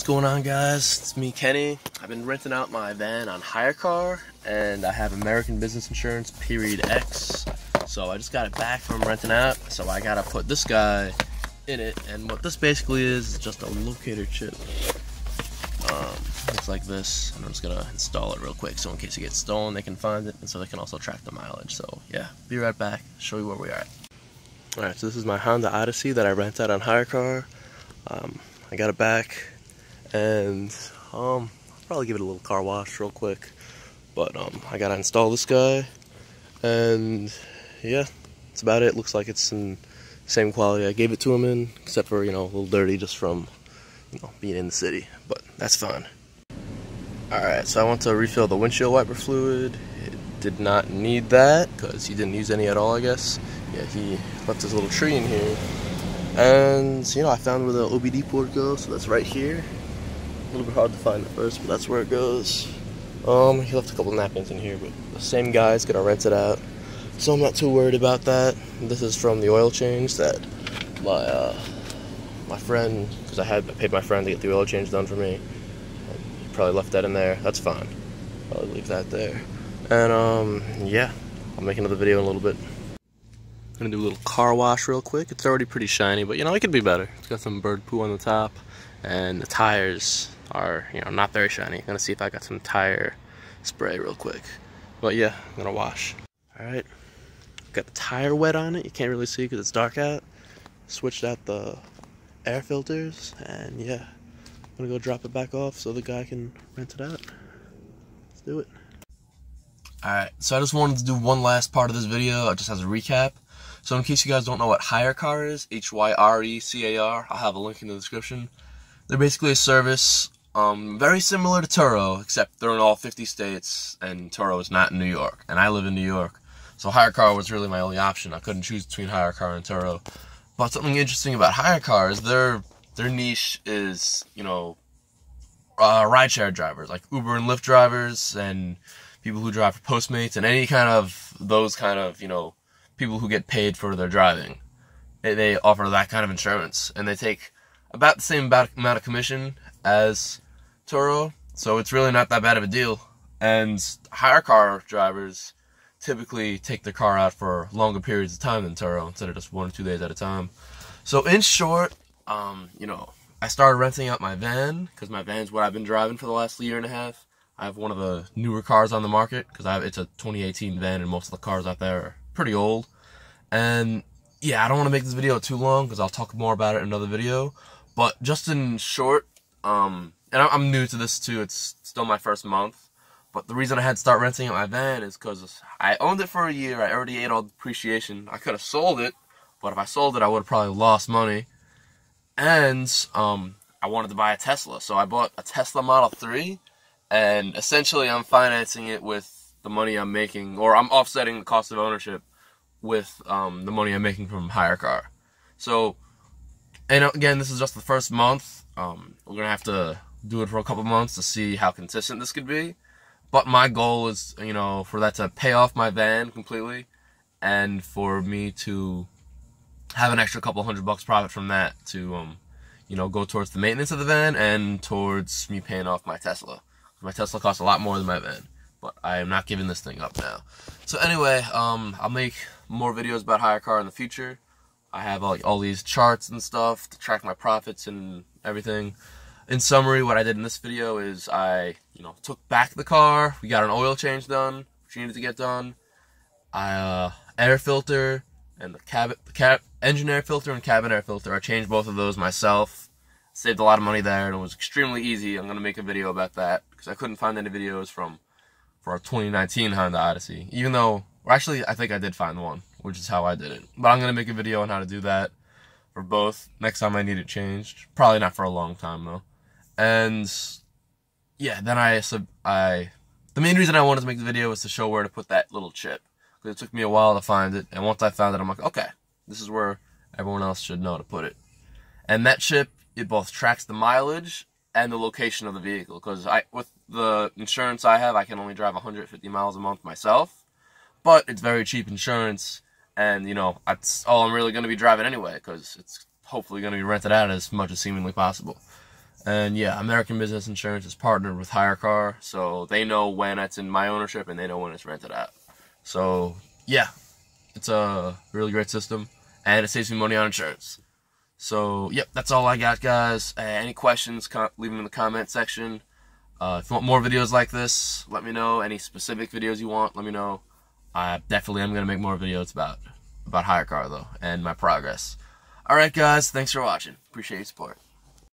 What's going on guys? It's me Kenny. I've been renting out my van on HyreCar and I have American Business Insurance Period X. So I just got it back from renting out so I gotta put this guy in it and what this basically is is just a locator chip. Um, looks like this and I'm just gonna install it real quick so in case it gets stolen they can find it and so they can also track the mileage. So yeah, be right back, show you where we are at. Alright, so this is my Honda Odyssey that I rent out on HyreCar. Um, I got it back and um, I'll probably give it a little car wash real quick. But um, I gotta install this guy, and yeah, that's about it. Looks like it's in same quality I gave it to him in, except for you know a little dirty just from you know being in the city, but that's fine. Alright, so I want to refill the windshield wiper fluid. It did not need that because he didn't use any at all, I guess. Yeah, he left his little tree in here. And, you know, I found where the OBD port goes, so that's right here. A little bit hard to find at first, but that's where it goes. Um, he left a couple napkins in here, but the same guy's gonna rent it out. So I'm not too worried about that. This is from the oil change that my uh, my friend, because I had paid my friend to get the oil change done for me. He probably left that in there. That's fine. I'll leave that there. And um, yeah, I'll make another video in a little bit. Gonna do a little car wash real quick. It's already pretty shiny, but you know it could be better. It's got some bird poo on the top, and the tires are, you know, not very shiny. I'm gonna see if I got some tire spray real quick. But yeah, I'm gonna wash. All right, got the tire wet on it. You can't really see because it's dark out. Switched out the air filters, and yeah, I'm gonna go drop it back off so the guy can rent it out. Let's do it. Alright, so I just wanted to do one last part of this video, just as a recap. So in case you guys don't know what HyreCar is, H-Y-R-E-C-A-R, I'll have a link in the description. They're basically a service um, very similar to Turo, except they're in all 50 states, and Turo is not in New York. And I live in New York, so HyreCar was really my only option. I couldn't choose between HyreCar and Turo. But something interesting about HyreCar is their their niche is, you know, uh, rideshare drivers, like Uber and Lyft drivers, and people who drive for Postmates, and any kind of those kind of, you know, people who get paid for their driving. They, they offer that kind of insurance, and they take about the same amount of commission as Turo, so it's really not that bad of a deal. And HyreCar drivers typically take their car out for longer periods of time than Turo instead of just one or two days at a time. So in short, um, you know, I started renting out my van because my van's what I've been driving for the last year and a half. I have one of the newer cars on the market because I have it's a 2018 van and most of the cars out there are pretty old. And yeah, I don't want to make this video too long because I'll talk more about it in another video. But just in short, um, and I'm new to this too. It's still my first month. But the reason I had to start renting out my van is because I owned it for a year. I already ate all the depreciation. I could have sold it, but if I sold it, I would have probably lost money. And um, I wanted to buy a Tesla, so I bought a Tesla Model 3, and essentially I'm financing it with the money I'm making, or I'm offsetting the cost of ownership with um, the money I'm making from HyreCar. So, and again, this is just the first month. Um, we're gonna have to do it for a couple months to see how consistent this could be. But my goal is, you know, for that to pay off my van completely, and for me to have an extra couple hundred bucks profit from that to, um, you know, go towards the maintenance of the van and towards me paying off my Tesla. My Tesla costs a lot more than my van, but I am not giving this thing up now. So anyway, um, I'll make more videos about HyreCar in the future. I have all, all these charts and stuff to track my profits and everything. In summary, what I did in this video is I, you know, took back the car. We got an oil change done, which needed to get done. I uh, air filter and the cabin, the cab, engine air filter and cabin air filter. I changed both of those myself. Saved a lot of money there, and it was extremely easy. I'm gonna make a video about that because I couldn't find any videos from for our 2019 Honda Odyssey. Even though, or actually, I think I did find one, which is how I did it. But I'm gonna make a video on how to do that for both next time I need it changed. Probably not for a long time though. And yeah, then I sub I the main reason I wanted to make the video was to show where to put that little chip because it took me a while to find it. And once I found it, I'm like, okay, this is where everyone else should know to put it. And that chip, it both tracks the mileage and the location of the vehicle because I with the insurance I have, I can only drive 150 miles a month myself, but it's very cheap insurance, and you know that's all I'm really going to be driving anyway because it's hopefully going to be rented out as much as seemingly possible. And yeah, American Business Insurance is partnered with HyreCar, so they know when it's in my ownership and they know when it's rented out. So yeah, it's a really great system and it saves me money on insurance. So yep, that's all I got, guys. Uh, any questions? leave them in the comment section. Uh, if you want more videos like this, let me know. Any specific videos you want, let me know. I definitely am gonna make more videos about about HyreCar though and my progress. All right, guys. Thanks for watching. Appreciate your support.